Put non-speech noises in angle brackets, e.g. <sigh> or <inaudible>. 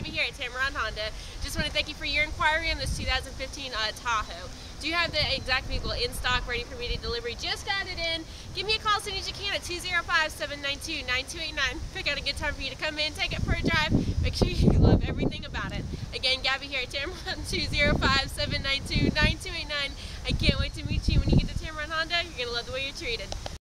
Gabby here at Tameron Honda. Just want to thank you for your inquiry on this 2015 uh, Tahoe. Do you have the exact vehicle in stock, ready for immediate delivery? Just got it in. Give me a call as soon as you can at 205-792-9289. Pick out a good time for you to come in, take it for a drive. Make sure <laughs> you love everything about it. Again, Gabby here at Tameron <laughs> 205-792-9289. I can't wait to meet you when you get to Tameron Honda. You're going to love the way you're treated.